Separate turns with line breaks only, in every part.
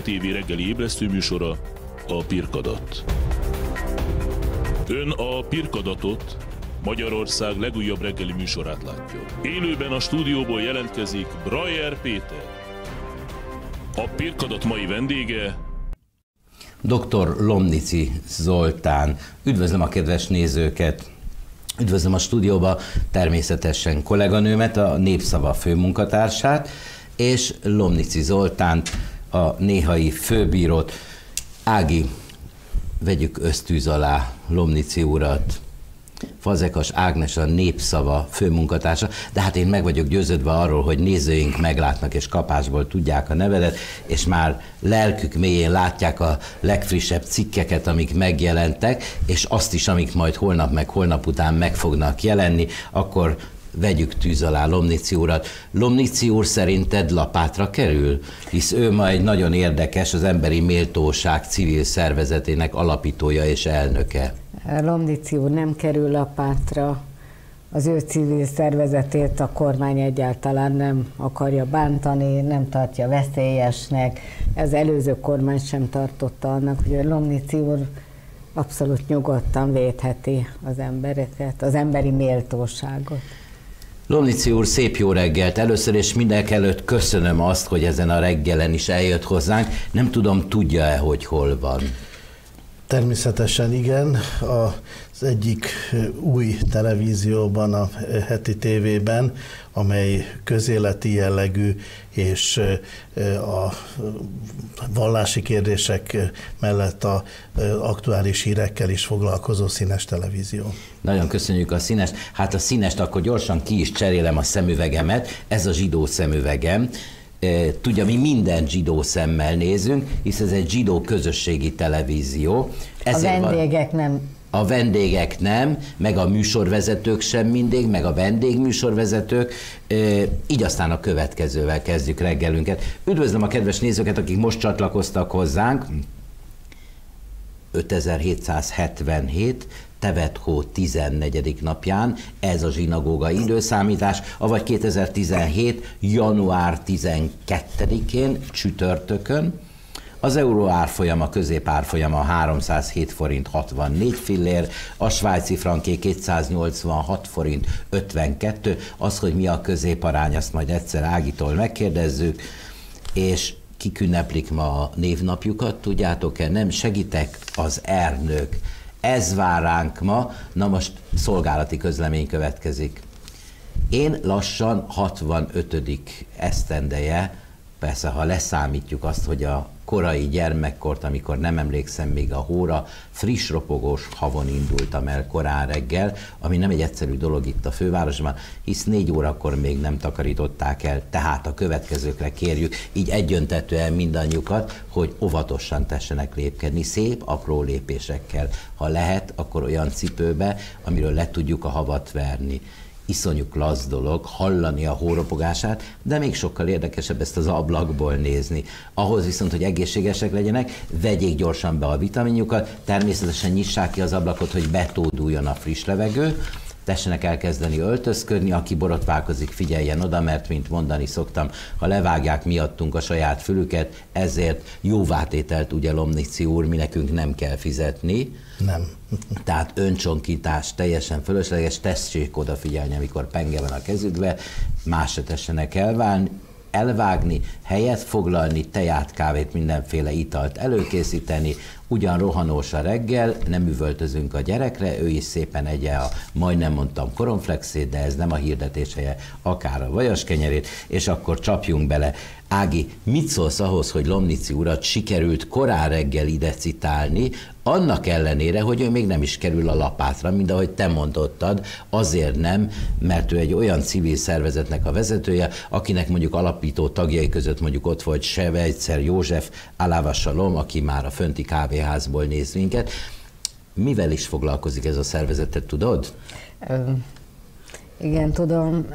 TV reggeli ébresztő műsora a Pirkadat. Ön a Pirkadatot, Magyarország legújabb reggeli műsorát látja. Élőben a stúdióból jelentkezik Brajer Péter. A Pirkadat mai vendége
Dr. Lomnici Zoltán. Üdvözlöm a kedves nézőket! Üdvözlöm a stúdióba természetesen kolléganőmet, a Népszava főmunkatársát, és Lomnici Zoltánt, a néhai főbírót. Ági, vegyük ösztűz alá Lomnici urat. Fazekas Ágnes a népszava főmunkatársa, de hát én meg vagyok győződve arról, hogy nézőink meglátnak és kapásból tudják a nevedet, és már lelkük mélyén látják a legfrissebb cikkeket, amik megjelentek, és azt is, amik majd holnap meg holnap után meg fognak jelenni, akkor vegyük tűz alá Lomnici urat. Lomnici szerinted lapátra kerül? Hisz ő ma egy nagyon érdekes, az Emberi Méltóság civil szervezetének alapítója és elnöke.
Lomnici úr nem kerül lapátra, az ő civil szervezetét a kormány egyáltalán nem akarja bántani, nem tartja veszélyesnek. Ez előző kormány sem tartotta annak, hogy a Lomnici abszolút nyugodtan védheti az embereket, az emberi méltóságot.
Lomnici úr, szép jó reggelt! Először és mindenek előtt köszönöm azt, hogy ezen a reggelen is eljött hozzánk. Nem tudom, tudja-e, hogy hol van?
Természetesen igen. Az egyik új televízióban, a heti tévében, amely közéleti jellegű és a vallási kérdések mellett a aktuális hírekkel is foglalkozó színes televízió.
Nagyon köszönjük a színes. Hát a színest akkor gyorsan ki is cserélem a szemüvegemet. Ez a zsidó szemüvegem tudja, mi minden zsidó szemmel nézünk, hisz ez egy zsidó közösségi televízió.
Ezért a vendégek van, nem
a vendégek nem, meg a műsorvezetők sem mindig, meg a vendégműsorvezetők. Így aztán a következővel kezdjük reggelünket. Üdvözlöm a kedves nézőket, akik most csatlakoztak hozzánk. 5777, Tevethó 14. napján, ez a zsinagóga időszámítás, avagy 2017. január 12-én, csütörtökön, az euró árfolyama, középárfolyama 307 forint 64 fillér, a svájci franké 286 forint 52, az, hogy mi a középarány, azt majd egyszer Ágitól megkérdezzük, és kik ünneplik ma a névnapjukat, tudjátok-e, nem segítek az ernők. Ez vár ránk ma, na most szolgálati közlemény következik. Én lassan 65. esztendeje, persze ha leszámítjuk azt, hogy a korai gyermekkort, amikor nem emlékszem még a hóra, friss ropogós havon indultam el korán reggel, ami nem egy egyszerű dolog itt a fővárosban, hisz négy órakor még nem takarították el, tehát a következőkre kérjük, így egyöntetően mindannyiukat, hogy óvatosan tessenek lépkedni, szép, apró lépésekkel. Ha lehet, akkor olyan cipőbe, amiről le tudjuk a havat verni iszonyú klassz dolog hallani a hóropogását, de még sokkal érdekesebb ezt az ablakból nézni. Ahhoz viszont, hogy egészségesek legyenek, vegyék gyorsan be a vitaminjukat, természetesen nyissák ki az ablakot, hogy betóduljon a friss levegő, tessenek elkezdeni öltözködni, aki borotválkozik, figyeljen oda, mert mint mondani szoktam, ha levágják miattunk a saját fülüket, ezért jóvátételt ugye Lomnici úr, mi nekünk nem kell fizetni.
Nem.
Tehát öncsonkítás teljesen fölösleges, tessék odafigyelni, amikor penge van a kezükbe, más se tessenek elválni, elvágni, helyet foglalni, teját, kávét, mindenféle italt előkészíteni, ugyan rohanós a reggel, nem üvöltözünk a gyerekre, ő is szépen egye a, majdnem mondtam koromflexét, de ez nem a hirdetés helye, akár a vajas kenyerét, és akkor csapjunk bele. Ági, mit szólsz ahhoz, hogy Lomnici urat sikerült korán reggel ide citálni, annak ellenére, hogy ő még nem is kerül a lapátra, mint ahogy te mondottad, azért nem, mert ő egy olyan civil szervezetnek a vezetője, akinek mondjuk alapító tagjai között mondjuk ott volt Sevejtszer József, Aláva Salom, aki már a fönti kávéházból néz minket. Mivel is foglalkozik ez a szervezetet, tudod?
Igen, tudom,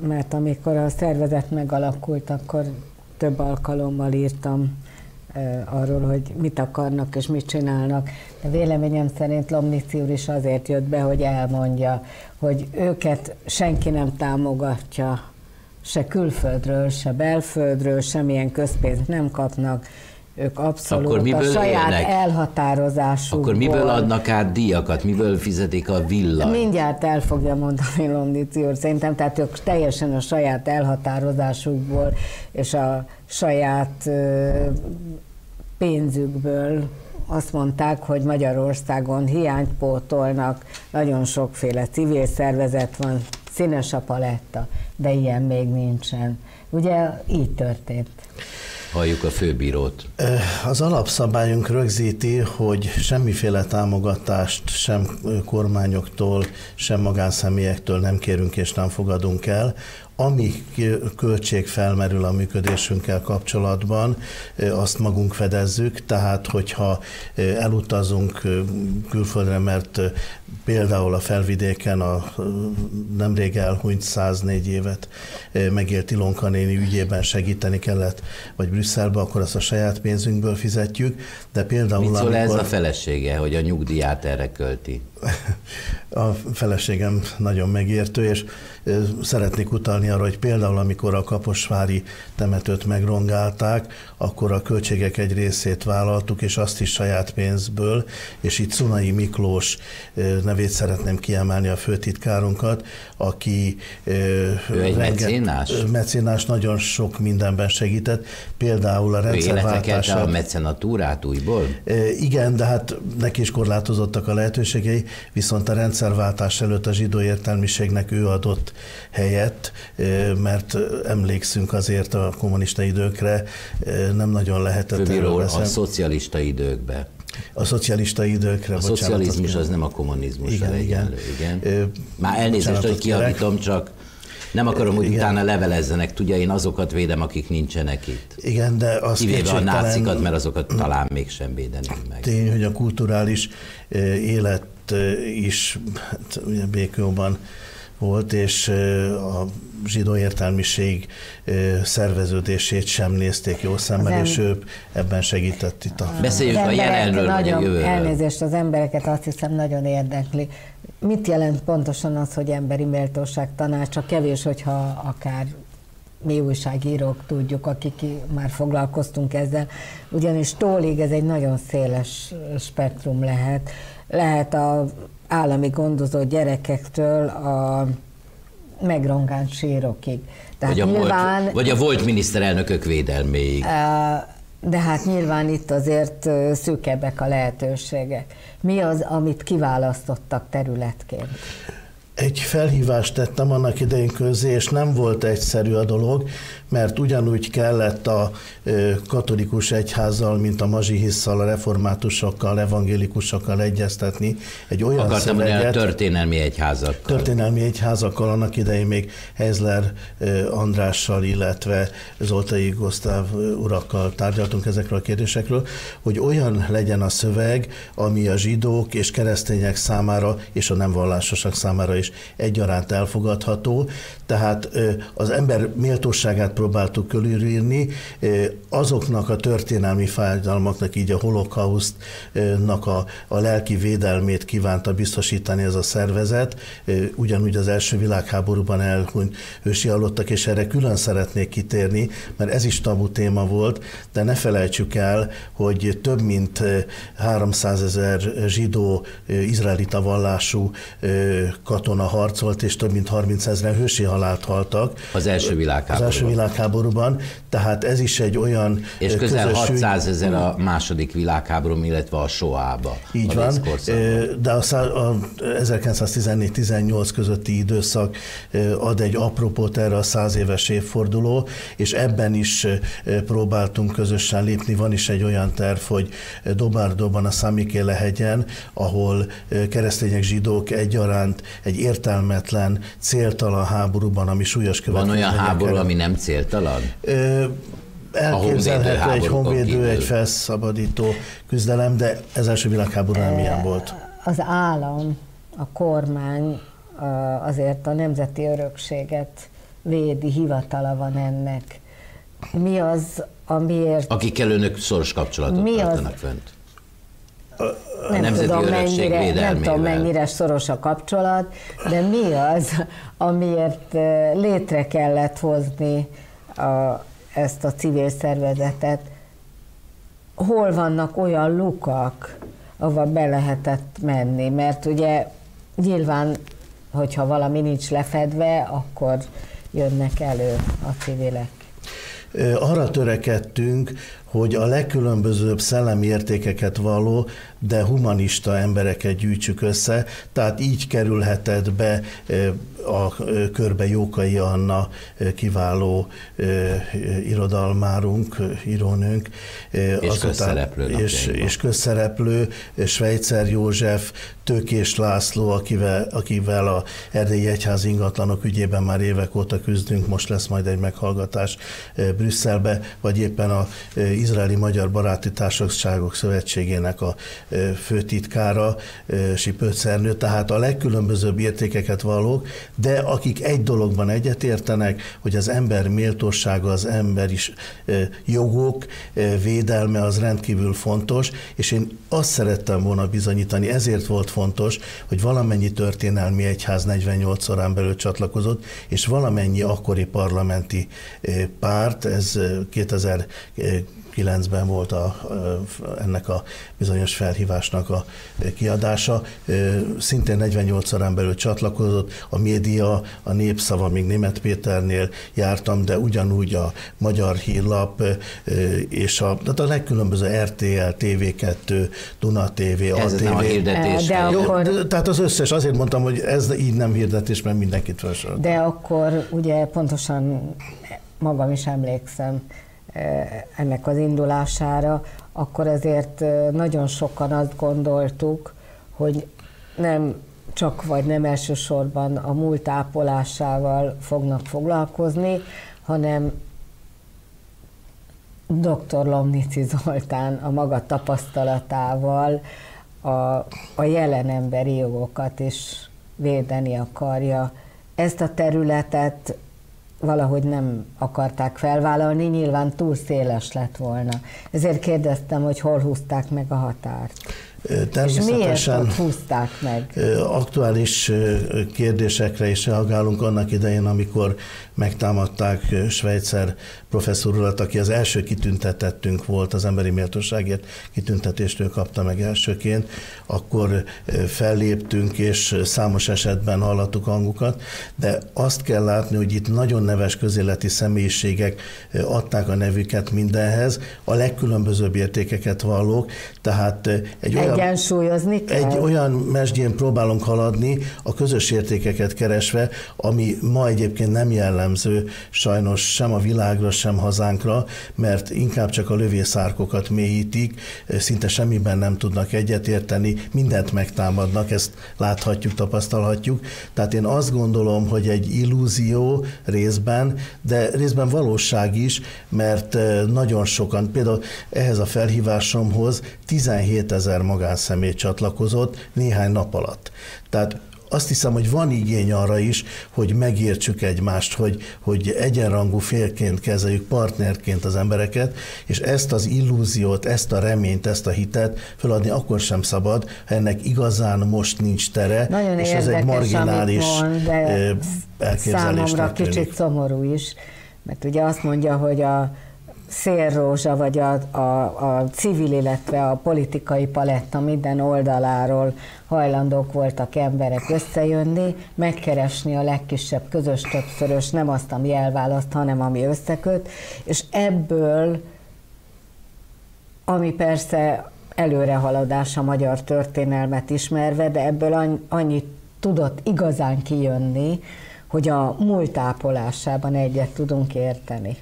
mert amikor a szervezet megalakult, akkor több alkalommal írtam arról, hogy mit akarnak és mit csinálnak. De véleményem szerint Lomnici úr is azért jött be, hogy elmondja, hogy őket senki nem támogatja se külföldről, se belföldről, semmilyen közpénzt nem kapnak, ők abszolút Akkor miből a saját élnek? elhatározásukból.
Akkor miből adnak át díjakat, miből fizetik a villany?
Mindjárt el fogja mondani Lomnici úr, szerintem, tehát ők teljesen a saját elhatározásukból és a saját pénzükből azt mondták, hogy Magyarországon hiányt pótolnak, nagyon sokféle civil szervezet van, színes a paletta, de ilyen még nincsen. Ugye így történt.
Halljuk a főbírót.
Az alapszabályunk rögzíti, hogy semmiféle támogatást sem kormányoktól, sem magánszemélyektől nem kérünk és nem fogadunk el ami költség felmerül a működésünkkel kapcsolatban, azt magunk fedezzük, tehát hogyha elutazunk külföldre, mert például a felvidéken a nemrég elhunyt 104 évet megélt Ilonka néni ügyében segíteni kellett, vagy Brüsszelbe, akkor azt a saját pénzünkből fizetjük, de például... Mit
szól amikor... ez a felesége, hogy a nyugdíját erre költi?
A feleségem nagyon megértő, és szeretnék utalni arra, hogy például amikor a Kaposvári temetőt megrongálták, akkor a költségek egy részét vállaltuk, és azt is saját pénzből, és itt Szunai Miklós nevét szeretném kiemelni a főtitkárunkat, aki
ő egy mecénás?
mecénás nagyon sok mindenben segített, például a rendszerváltását.
a mecenatúrát újból?
Igen, de hát neki is korlátozottak a lehetőségei, viszont a rendszerváltás előtt a zsidó értelmiségnek ő adott helyet, mert emlékszünk azért a kommunista időkre, nem nagyon lehetett
Főbíró, a szocialista időkbe.
A szocialista időkre.
A bocsánat, szocializmus az nem a kommunizmus. Igen, igen. igen. Már elnézést, hogy kiadítom, csak nem akarom, hogy Igen. utána levelezzenek, tudja, én azokat védem, akik nincsenek itt.
Igen, de az
Kivéve a nácikat, mert azokat talán mégsem védeném meg.
Tény, hogy a kulturális élet is hát, ugye Békóban volt, és a zsidó értelmiség szerveződését sem nézték jó szemmel, és ő ebben segített itt a...
Beszéljünk a jelenről,
nagyon, a Elnézést, az embereket azt hiszem nagyon érdekli. Mit jelent pontosan az, hogy emberi méltóság tanácsa? Kevés, hogyha akár mi újságírók tudjuk, akik már foglalkoztunk ezzel, ugyanis tólig ez egy nagyon széles spektrum lehet. Lehet a állami gondozott gyerekektől a megrongált sírokig.
Tehát vagy, a nyilván, volt, vagy a volt miniszterelnökök védelméig.
De hát nyilván itt azért szűkebbek a lehetőségek. Mi az, amit kiválasztottak területként?
Egy felhívást tettem annak idején közé, és nem volt egyszerű a dolog, mert ugyanúgy kellett a katolikus egyházzal, mint a mazsihisszal, a reformátusokkal, evangélikusokkal egyeztetni egy olyan
Akartam szöveget, a történelmi egyházakkal.
Történelmi egyházakkal, annak idején még Heizler Andrással, illetve Zoltai Gusztáv urakkal tárgyaltunk ezekről a kérdésekről, hogy olyan legyen a szöveg, ami a zsidók és keresztények számára, és a nem vallásosak számára is egyaránt elfogadható. Tehát az ember méltóságát próbáltuk körülírni, azoknak a történelmi fájdalmaknak, így a holokausztnak a, a lelki védelmét kívánta biztosítani ez a szervezet, ugyanúgy az első világháborúban elhunyt ősi halottak, és erre külön szeretnék kitérni, mert ez is tabu téma volt, de ne felejtsük el, hogy több mint 300 ezer zsidó, izraelita vallású katona harcolt, és több mint 30 ezeren hősi halált haltak.
Az első világháborúban.
Az első világháborúban világháborúban, tehát ez is egy olyan
És közel közös, 600 ezer a második világháború, illetve a Soába.
Így van, de a, a 1914-18 közötti időszak ad egy apropót erre a száz éves évforduló, és ebben is próbáltunk közösen lépni. Van is egy olyan terv, hogy Dobárdóban a Szamikéle hegyen, ahol keresztények, zsidók egyaránt egy értelmetlen, céltalan háborúban, ami súlyos
következményekkel. Van olyan háború, ami nem cél céltalan? Ö,
elképzelhető egy honvédő, egy felszabadító küzdelem, de ez első világháború nem ilyen volt.
Az állam, a kormány azért a nemzeti örökséget védi, hivatala van ennek. Mi az, amiért...
Akikkel önök szoros kapcsolatot mi tartanak az, fönt?
nem
Nemzeti
tudom,
Örökség
mennyire, nem tudom mennyire szoros a kapcsolat, de mi az, amiért létre kellett hozni a, ezt a civil szervezetet? Hol vannak olyan lukak, ahova be lehetett menni? Mert ugye nyilván, hogyha valami nincs lefedve, akkor jönnek elő a civilek.
Arra törekedtünk, hogy a legkülönbözőbb szellemi értékeket való, de humanista embereket gyűjtsük össze, tehát így kerülhetett be a körbe Jókai Anna kiváló irodalmárunk, írónőnk.
És közszereplő
és, és közszereplő, Svejcer József, Tőkés László, akivel, akivel a Erdélyi Egyház ingatlanok ügyében már évek óta küzdünk, most lesz majd egy meghallgatás Brüsszelbe, vagy éppen a Izraeli Magyar Baráti Társaságok Szövetségének a főtitkára, Sipőcernő, tehát a legkülönbözőbb értékeket valók, de akik egy dologban egyetértenek, hogy az ember méltósága, az ember is jogok védelme az rendkívül fontos, és én azt szerettem volna bizonyítani, ezért volt fontos, hogy valamennyi történelmi egyház 48 órán belül csatlakozott, és valamennyi akkori parlamenti párt, ez eh, 2009-ben volt a, ennek a bizonyos felhívásnak a kiadása, szintén 48 órán belül csatlakozott, a média, a népszava, még Német Péternél jártam, de ugyanúgy a Magyar Hírlap és a, tehát a legkülönböző RTL, TV2, Duna TV,
Ez nem a
ATV.
hirdetés.
De akkor-
Jó, tehát az összes, azért mondtam, hogy ez így nem hirdetés, mert mindenkit felsoroltam.
De akkor ugye pontosan magam is emlékszem ennek az indulására, akkor ezért eh, nagyon sokan azt gondoltuk, hogy nem csak vagy nem elsősorban a múlt ápolásával fognak foglalkozni, hanem dr. Lomnici Zoltán a maga tapasztalatával a, a jelen emberi jogokat is védeni akarja. Ezt a területet valahogy nem akarták felvállalni, nyilván túl széles lett volna. Ezért kérdeztem, hogy hol húzták meg a határt. És
Természetesen
ott húzták meg?
Aktuális kérdésekre is reagálunk annak idején, amikor megtámadták Svejcer professzor urat, aki az első kitüntetettünk volt, az emberi méltóságért kitüntetést ő kapta meg elsőként, akkor felléptünk, és számos esetben hallattuk hangukat, de azt kell látni, hogy itt nagyon neves közéleti személyiségek adták a nevüket mindenhez, a legkülönbözőbb értékeket vallók, tehát egy olyan
Egyensúlyozni kell?
egy olyan mesdjén próbálunk haladni, a közös értékeket keresve, ami ma egyébként nem jellemző sajnos sem a világra, sem hazánkra, mert inkább csak a lövészárkokat mélyítik, szinte semmiben nem tudnak egyetérteni, mindent megtámadnak, ezt láthatjuk, tapasztalhatjuk. Tehát én azt gondolom, hogy egy illúzió részben, de részben valóság is, mert eh, nagyon sokan, például ehhez a felhívásomhoz 17 ezer magánszemély csatlakozott néhány nap alatt. Tehát azt hiszem, hogy van igény arra is, hogy megértsük egymást, hogy, hogy egyenrangú félként kezeljük, partnerként az embereket, és ezt az illúziót, ezt a reményt, ezt a hitet feladni akkor sem szabad, ha ennek igazán most nincs tere,
Nagyon
és ez egy
érdekes,
marginális
mond, de
ö, elképzelésnek
számomra
tűnik.
kicsit szomorú is, mert ugye azt mondja, hogy a szélrózsa, vagy a, a, a civil, illetve a politikai paletta minden oldaláról hajlandók voltak emberek összejönni, megkeresni a legkisebb közös többszörös, nem azt, ami elválaszt, hanem ami összeköt, és ebből, ami persze előrehaladás a magyar történelmet ismerve, de ebből anny- annyit tudott igazán kijönni, hogy a múlt ápolásában egyet tudunk érteni.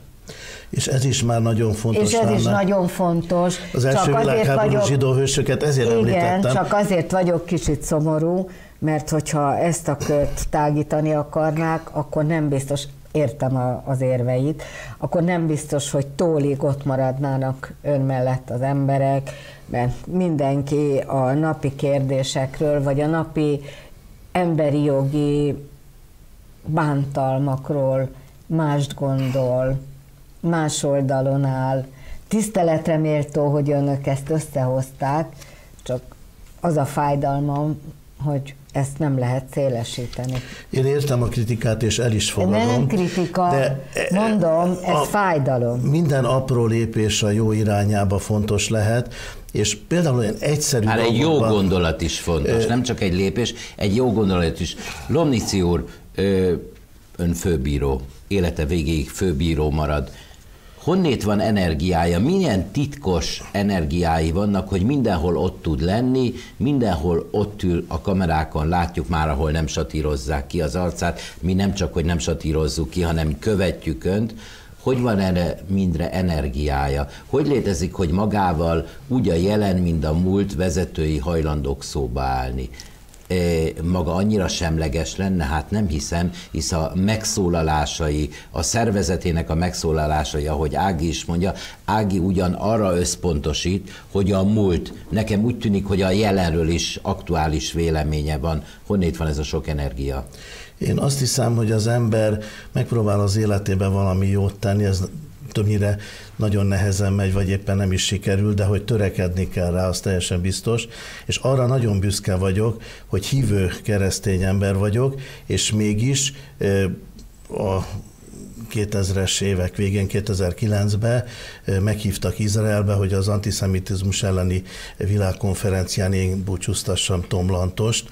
És ez is már nagyon fontos
És ez is
lenne.
nagyon fontos.
Az első világháború zsidó hősöket ezért
igen,
említettem.
csak azért vagyok kicsit szomorú, mert hogyha ezt a kört tágítani akarnák, akkor nem biztos, értem a, az érveit, akkor nem biztos, hogy tólig ott maradnának ön mellett az emberek, mert mindenki a napi kérdésekről, vagy a napi emberi jogi bántalmakról mást gondol, más oldalon áll. Tiszteletre méltó, hogy önök ezt összehozták, csak az a fájdalmam, hogy ezt nem lehet szélesíteni.
Én értem a kritikát, és el is fogadom.
Nem kritika, de mondom, ez a, fájdalom.
Minden apró lépés a jó irányába fontos lehet, és például olyan egyszerű
Hát egy jó gondolat is fontos, nem csak egy lépés, egy jó gondolat is. Lomnici úr, ön főbíró, élete végéig főbíró marad. Honnét van energiája, milyen titkos energiái vannak, hogy mindenhol ott tud lenni, mindenhol ott ül a kamerákon, látjuk már, ahol nem satírozzák ki az arcát, mi nem csak, hogy nem satírozzuk ki, hanem követjük önt, hogy van erre mindre energiája? Hogy létezik, hogy magával úgy a jelen, mint a múlt vezetői hajlandók szóba állni? Maga annyira semleges lenne? Hát nem hiszem, hisz a megszólalásai, a szervezetének a megszólalásai, ahogy Ági is mondja, Ági ugyan arra összpontosít, hogy a múlt, nekem úgy tűnik, hogy a jelenről is aktuális véleménye van. Honnét van ez a sok energia?
Én azt hiszem, hogy az ember megpróbál az életében valami jót tenni, ez többnyire nagyon nehezen megy, vagy éppen nem is sikerül, de hogy törekedni kell rá, az teljesen biztos. És arra nagyon büszke vagyok, hogy hívő keresztény ember vagyok, és mégis a 2000-es évek végén, 2009-ben meghívtak Izraelbe, hogy az antiszemitizmus elleni világkonferencián én búcsúztassam Tom Lantost,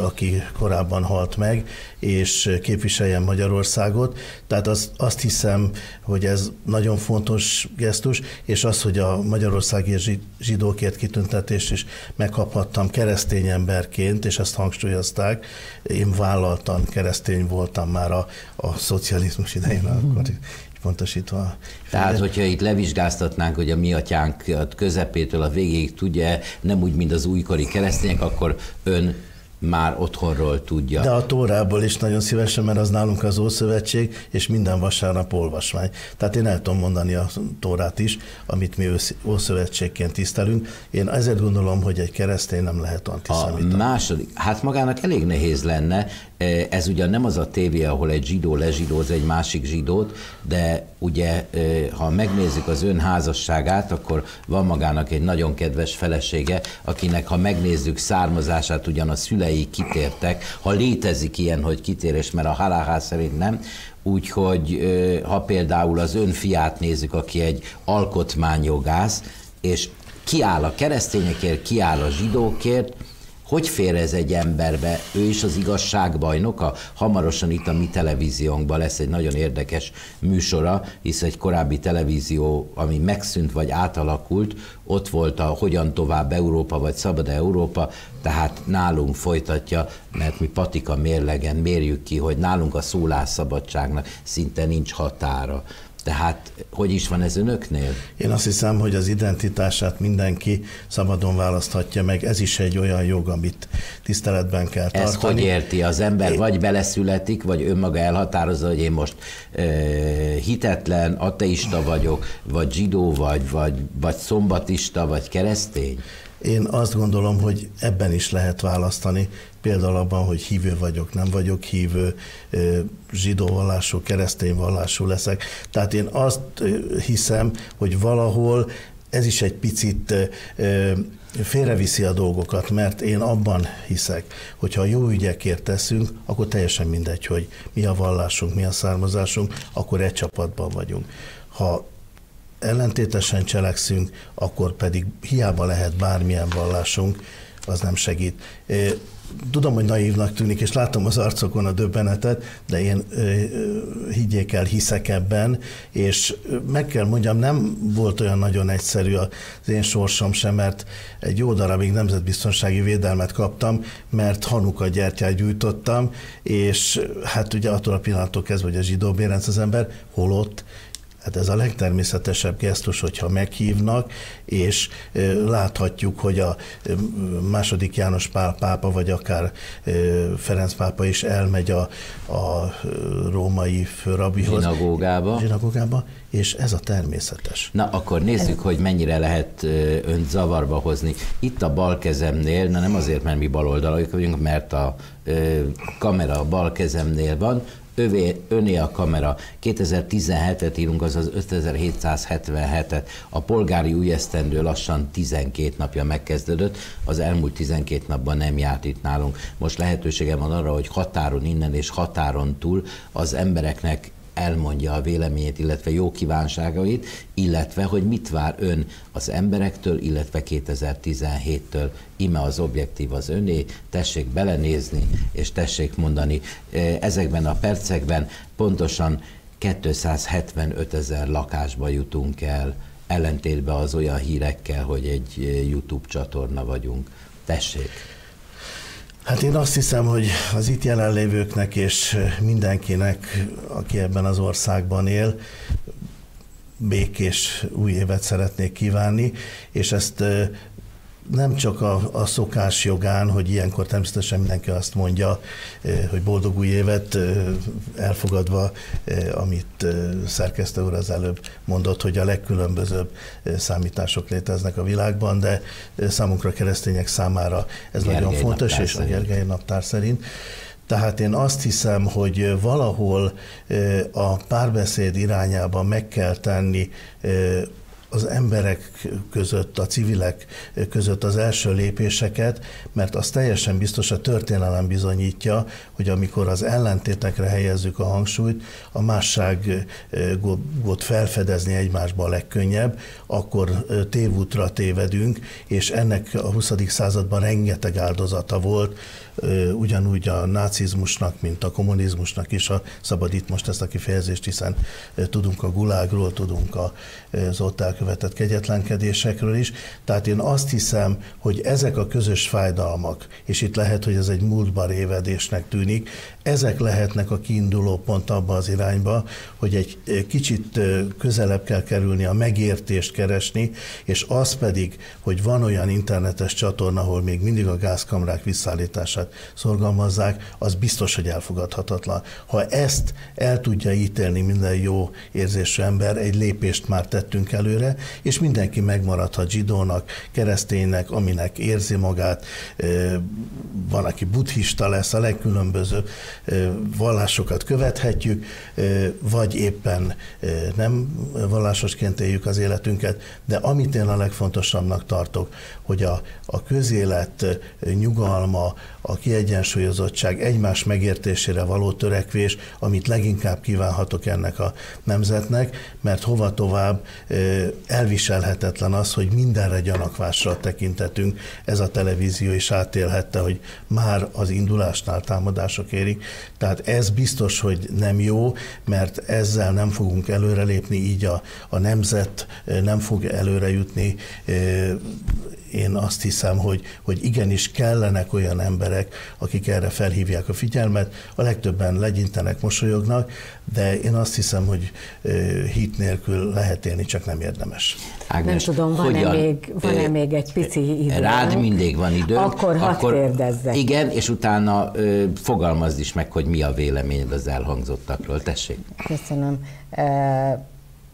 aki korábban halt meg, és képviseljen Magyarországot. Tehát az, azt hiszem, hogy ez nagyon fontos gesztus, és az, hogy a Magyarországi zsidókért kitüntetést is megkaphattam keresztény emberként, és ezt hangsúlyozták, én vállaltan keresztény voltam már a, a szocializmus idején, akkor pontosítva.
Tehát, hogyha itt levizsgáztatnánk, hogy a mi atyánk közepétől a végéig tudja, nem úgy, mint az újkori keresztények, akkor ön már otthonról tudja.
De a Tórából is nagyon szívesen, mert az nálunk az Ószövetség, és minden vasárnap olvasmány. Tehát én el tudom mondani a Tórát is, amit mi Ószövetségként tisztelünk. Én ezért gondolom, hogy egy keresztény nem lehet antiszemita.
A második, hát magának elég nehéz lenne, ez ugyan nem az a tévé, ahol egy zsidó lezsidóz egy másik zsidót, de ugye, ha megnézzük az ön házasságát, akkor van magának egy nagyon kedves felesége, akinek, ha megnézzük származását, ugyan a szülei kitértek, ha létezik ilyen, hogy kitérés, mert a halálház szerint nem, úgyhogy ha például az ön fiát nézzük, aki egy alkotmányjogász, és kiáll a keresztényekért, kiáll a zsidókért, hogy fér ez egy emberbe? Ő is az igazság bajnoka? Hamarosan itt a mi televíziónkban lesz egy nagyon érdekes műsora, hisz egy korábbi televízió, ami megszűnt vagy átalakult, ott volt a Hogyan tovább Európa, vagy Szabad Európa, tehát nálunk folytatja, mert mi patika mérlegen mérjük ki, hogy nálunk a szólásszabadságnak szinte nincs határa. Tehát hogy is van ez önöknél?
Én azt hiszem, hogy az identitását mindenki szabadon választhatja meg. Ez is egy olyan jog, amit tiszteletben kell tartani.
Ez hogy érti? Az ember én... vagy beleszületik, vagy önmaga elhatározza, hogy én most e, hitetlen, ateista vagyok, vagy zsidó vagy, vagy, vagy szombatista, vagy keresztény?
Én azt gondolom, hogy ebben is lehet választani, például abban, hogy hívő vagyok, nem vagyok hívő, zsidó vallású, keresztény vallású leszek. Tehát én azt hiszem, hogy valahol ez is egy picit félreviszi a dolgokat, mert én abban hiszek, hogyha jó ügyekért teszünk, akkor teljesen mindegy, hogy mi a vallásunk, mi a származásunk, akkor egy csapatban vagyunk. Ha ellentétesen cselekszünk, akkor pedig hiába lehet bármilyen vallásunk, az nem segít. Tudom, hogy naívnak tűnik, és látom az arcokon a döbbenetet, de én higgyék el, hiszek ebben, és meg kell mondjam, nem volt olyan nagyon egyszerű az én sorsom sem, mert egy jó darabig nemzetbiztonsági védelmet kaptam, mert Hanuka gyertyát gyújtottam, és hát ugye attól a pillanattól kezdve, hogy a zsidó bérenc az ember holott, Hát ez a legtermészetesebb gesztus, hogyha meghívnak, és láthatjuk, hogy a második János Pál pápa, vagy akár Ferenc pápa is elmegy a, a római főrabihoz.
Zsinagógába.
Zsinagógába, és ez a természetes.
Na, akkor nézzük, hogy mennyire lehet önt zavarba hozni. Itt a bal kezemnél, na nem azért, mert mi baloldalak vagyunk, mert a kamera a bal kezemnél van, övé, öné a kamera. 2017-et írunk, azaz 5777-et. A polgári új esztendő lassan 12 napja megkezdődött, az elmúlt 12 napban nem járt itt nálunk. Most lehetősége van arra, hogy határon innen és határon túl az embereknek elmondja a véleményét, illetve jó kívánságait, illetve hogy mit vár ön az emberektől, illetve 2017-től. Ime az objektív az öné, tessék belenézni, és tessék mondani. Ezekben a percekben pontosan 275 ezer lakásba jutunk el, ellentétben az olyan hírekkel, hogy egy YouTube csatorna vagyunk. Tessék!
Hát én azt hiszem, hogy az itt jelenlévőknek és mindenkinek, aki ebben az országban él, békés új évet szeretnék kívánni, és ezt nem csak a, a szokás jogán, hogy ilyenkor természetesen mindenki azt mondja, eh, hogy boldog új évet, eh, elfogadva, eh, amit szerkesztő úr az előbb mondott, hogy a legkülönbözőbb számítások léteznek a világban, de számunkra keresztények számára ez Gergely nagyon fontos, és a Gergely naptár szerint. Tehát én azt hiszem, hogy valahol a párbeszéd irányába meg kell tenni az emberek között, a civilek között az első lépéseket, mert az teljesen biztos a történelem bizonyítja, hogy amikor az ellentétekre helyezzük a hangsúlyt, a másságot felfedezni egymásba a legkönnyebb, akkor tévútra tévedünk, és ennek a 20. században rengeteg áldozata volt, ugyanúgy a nácizmusnak, mint a kommunizmusnak is, a, szabad itt most ezt a kifejezést, hiszen tudunk a gulágról, tudunk az ott elkövetett kegyetlenkedésekről is. Tehát én azt hiszem, hogy ezek a közös fájdalmak, és itt lehet, hogy ez egy múltban révedésnek tűnik, ezek lehetnek a kiinduló pont abba az irányba, hogy egy kicsit közelebb kell kerülni, a megértést keresni, és az pedig, hogy van olyan internetes csatorna, ahol még mindig a gázkamrák visszaállítását szorgalmazzák, az biztos, hogy elfogadhatatlan. Ha ezt el tudja ítélni minden jó érzésű ember, egy lépést már tettünk előre, és mindenki megmaradhat zsidónak, kereszténynek, aminek érzi magát, van, aki buddhista lesz, a legkülönbözőbb vallásokat követhetjük, vagy éppen nem vallásosként éljük az életünket, de amit én a legfontosabbnak tartok, hogy a, a közélet nyugalma, a kiegyensúlyozottság, egymás megértésére való törekvés, amit leginkább kívánhatok ennek a nemzetnek, mert hova tovább elviselhetetlen az, hogy mindenre gyanakvásra tekintetünk. Ez a televízió is átélhette, hogy már az indulásnál támadások érik. Tehát ez biztos, hogy nem jó, mert ezzel nem fogunk előrelépni, így a, a nemzet nem fog előre jutni én azt hiszem, hogy, hogy igenis kellenek olyan emberek, akik erre felhívják a figyelmet. A legtöbben legyintenek, mosolyognak, de én azt hiszem, hogy hit nélkül lehet élni, csak nem érdemes.
Ágnes, nem tudom, van-e még, van-e még egy pici idő?
Rád mindig van idő.
Akkor hadd akkor, kérdezzek.
Igen, és utána ö, fogalmazd is meg, hogy mi a véleményed az elhangzottakról. Tessék.
Köszönöm.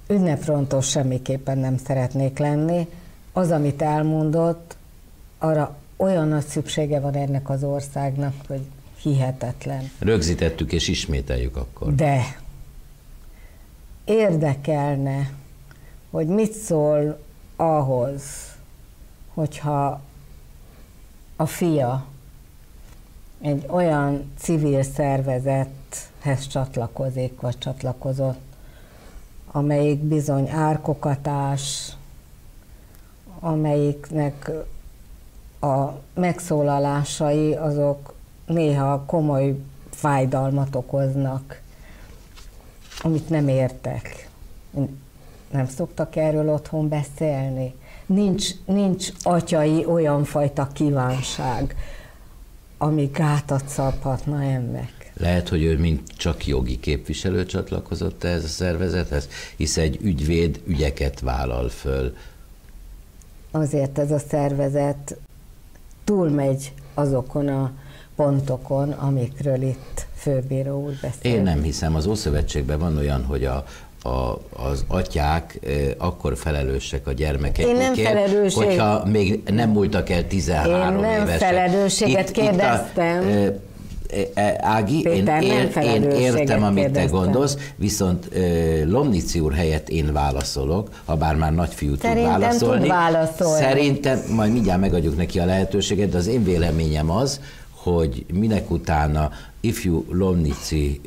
Ünneprontos semmiképpen nem szeretnék lenni az, amit elmondott, arra olyan nagy szüksége van ennek az országnak, hogy hihetetlen.
Rögzítettük és ismételjük akkor.
De érdekelne, hogy mit szól ahhoz, hogyha a fia egy olyan civil szervezethez csatlakozik, vagy csatlakozott, amelyik bizony árkokatás, amelyiknek a megszólalásai azok néha komoly fájdalmat okoznak, amit nem értek. Nem szoktak erről otthon beszélni. Nincs, nincs atyai olyan fajta kívánság, ami gátat szabhatna ennek.
Lehet, hogy ő mint csak jogi képviselő csatlakozott ehhez a szervezethez, hisz egy ügyvéd ügyeket vállal föl
azért ez a szervezet túlmegy azokon a pontokon, amikről itt főbíró úr beszél.
Én nem hiszem, az Ószövetségben van olyan, hogy a, a, az atyák e, akkor felelősek a gyermekeikért, Én nem felelősség... hogyha még nem múltak el 13
Én nem
évesek.
felelősséget itt, kérdeztem. Itt a, e,
e, Ági,
Péter,
én,
nem
én, értem, amit te
kérdeztem.
gondolsz, viszont Lomnici úr helyett én válaszolok, ha bár már nagyfiú tud
Szerintem tud
válaszolni.
válaszolni.
Szerintem, majd mindjárt megadjuk neki a lehetőséget, de az én véleményem az, hogy minek utána ifjú Lomnici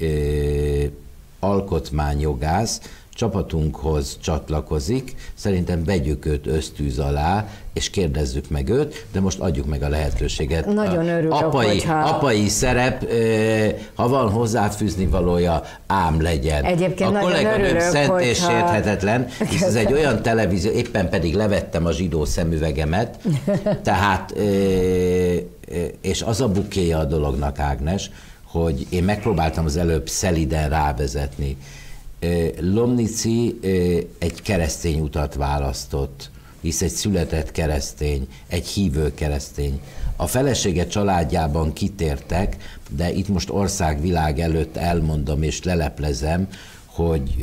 alkotmányjogász csapatunkhoz csatlakozik, szerintem vegyük őt ösztűz alá, és kérdezzük meg őt, de most adjuk meg a lehetőséget.
Nagyon örülök,
apai,
hogyha-
apai szerep, ha van hozzáfűzni valója, ám legyen.
Egyébként
a
nagyon
kolléganőm szent és
hogyha-
sérthetetlen, hisz ez egy olyan televízió, éppen pedig levettem a zsidó szemüvegemet, tehát, és az a bukéja a dolognak, Ágnes, hogy én megpróbáltam az előbb szeliden rávezetni. Lomnici egy keresztény utat választott, hisz egy született keresztény, egy hívő keresztény. A felesége családjában kitértek, de itt most országvilág előtt elmondom és leleplezem, hogy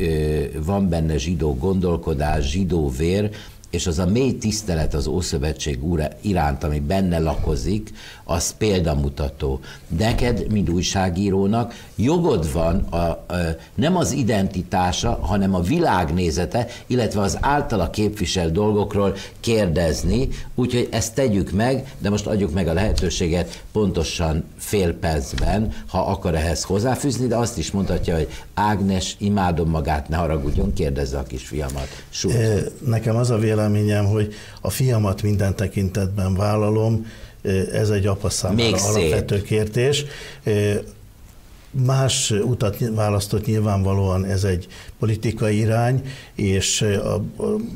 van benne zsidó gondolkodás, zsidó vér, és az a mély tisztelet az Ószövetség iránt, ami benne lakozik, az példamutató. Neked, mint újságírónak, jogod van a, a, nem az identitása, hanem a világnézete, illetve az általa képvisel dolgokról kérdezni, úgyhogy ezt tegyük meg, de most adjuk meg a lehetőséget pontosan fél percben, ha akar ehhez hozzáfűzni, de azt is mondhatja, hogy Ágnes, imádom magát, ne haragudjon, kérdezze a kisfiamat.
Ö, Nekem az a véleményem, hogy a fiamat minden tekintetben vállalom, ez egy apa számára
Még szép.
alapvető kérdés. Más utat választott nyilvánvalóan ez egy politikai irány, és a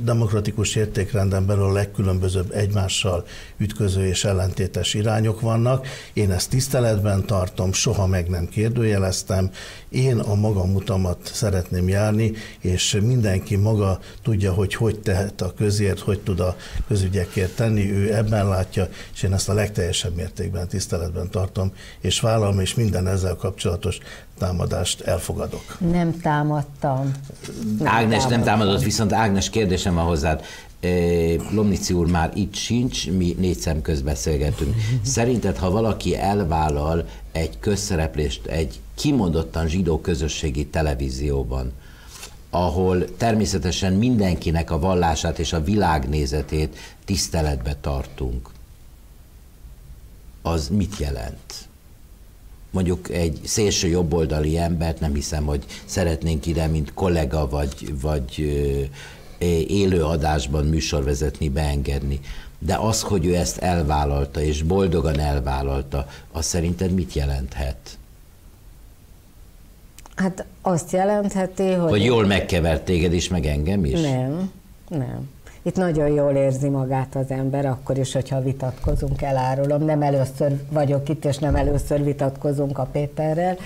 demokratikus értékrenden belül a legkülönbözőbb egymással ütköző és ellentétes irányok vannak. Én ezt tiszteletben tartom, soha meg nem kérdőjeleztem. Én a magam utamat szeretném járni, és mindenki maga tudja, hogy hogy tehet a közért, hogy tud a közügyekért tenni, ő ebben látja, és én ezt a legteljesebb mértékben tiszteletben tartom, és vállalom, és minden ezzel kapcsolatos támadást elfogadok.
Nem támadtam.
Ágnes nem
támadtam.
támadott, viszont Ágnes kérdésem van hozzád. Eh, Lomnici úr már itt sincs, mi négy szem közt beszélgetünk. Szerinted, ha valaki elvállal egy közszereplést egy kimondottan zsidó közösségi televízióban, ahol természetesen mindenkinek a vallását és a világnézetét tiszteletbe tartunk, az mit jelent? Mondjuk egy szélső jobboldali embert nem hiszem, hogy szeretnénk ide, mint kollega vagy, vagy élő adásban műsorvezetni, beengedni. De az, hogy ő ezt elvállalta, és boldogan elvállalta, az szerinted mit jelenthet?
Hát azt jelentheti, hogy...
Vagy jól megkevert téged is, meg engem is?
Nem, nem. Itt nagyon jól érzi magát az ember, akkor is, hogyha vitatkozunk, elárulom. Nem először vagyok itt, és nem először vitatkozunk a Péterrel,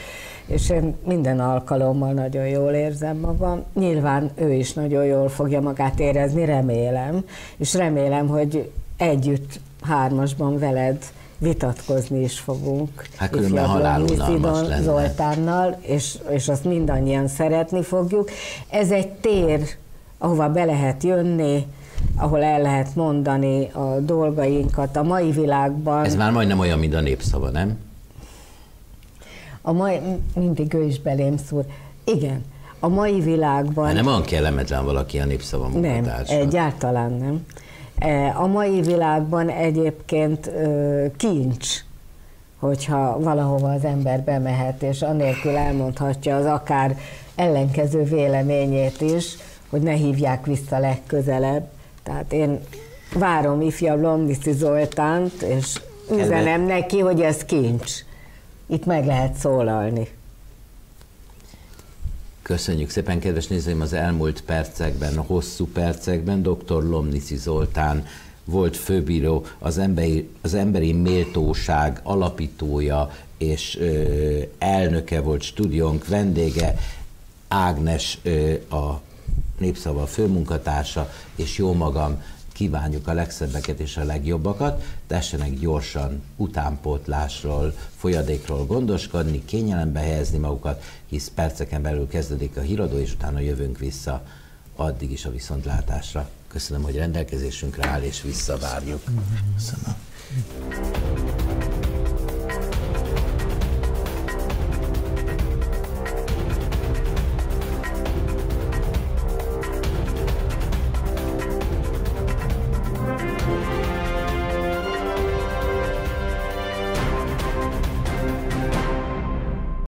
és én minden alkalommal nagyon jól érzem magam. Nyilván ő is nagyon jól fogja magát érezni, remélem, és remélem, hogy együtt hármasban veled vitatkozni is fogunk.
Hát különben halálunalmas lenne.
Zoltánnal, és, és azt mindannyian szeretni fogjuk. Ez egy tér, ahova be lehet jönni, ahol el lehet mondani a dolgainkat. A mai világban,
Ez már majdnem olyan, mint a népszava, nem?
a mai, mindig ő is belém szúr. Igen, a mai világban...
Hát nem olyan kellemetlen valaki a népszava
Nem,
munkatársa.
egyáltalán nem. E, A mai világban egyébként kincs, hogyha valahova az ember bemehet, és anélkül elmondhatja az akár ellenkező véleményét is, hogy ne hívják vissza legközelebb. Tehát én várom ifjabb Lomniszi Zoltánt, és üzenem neki, hogy ez kincs. Itt meg lehet szólalni.
Köszönjük szépen, kedves nézőim, az elmúlt percekben, a hosszú percekben dr. Lomnici Zoltán volt főbíró, az emberi, az emberi méltóság alapítója és ö, elnöke volt stúdiónk, vendége, Ágnes ö, a Népszava főmunkatársa, és jó magam kívánjuk a legszebbeket és a legjobbakat, tessenek gyorsan utánpótlásról, folyadékról gondoskodni, kényelembe helyezni magukat, hisz perceken belül kezdődik a híradó, és utána jövünk vissza addig is a viszontlátásra. Köszönöm, hogy rendelkezésünkre áll, és visszavárjuk. Köszönöm.